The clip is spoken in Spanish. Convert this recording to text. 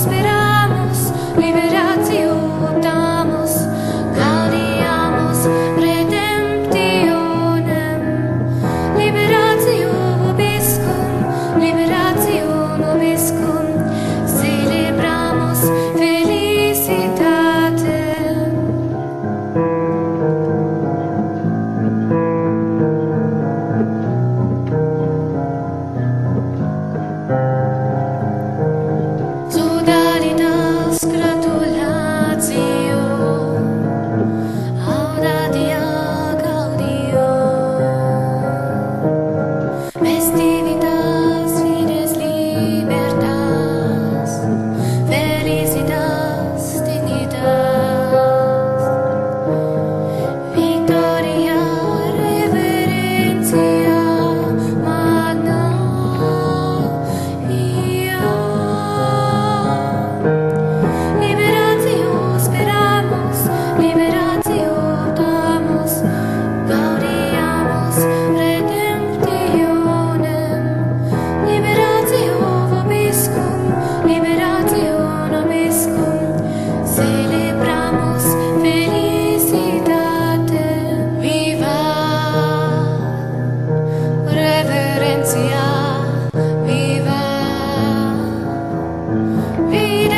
esperamos liberar. be